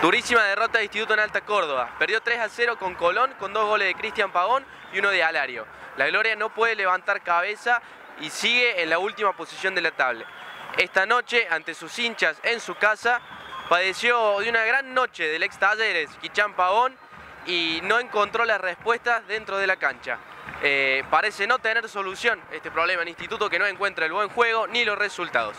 Durísima derrota de Instituto en Alta Córdoba. Perdió 3 a 0 con Colón, con dos goles de Cristian Pagón y uno de Alario. La Gloria no puede levantar cabeza y sigue en la última posición de la tabla. Esta noche, ante sus hinchas en su casa, padeció de una gran noche del ex Talleres, Quichán Pagón, y no encontró las respuestas dentro de la cancha. Eh, parece no tener solución este problema en Instituto que no encuentra el buen juego ni los resultados.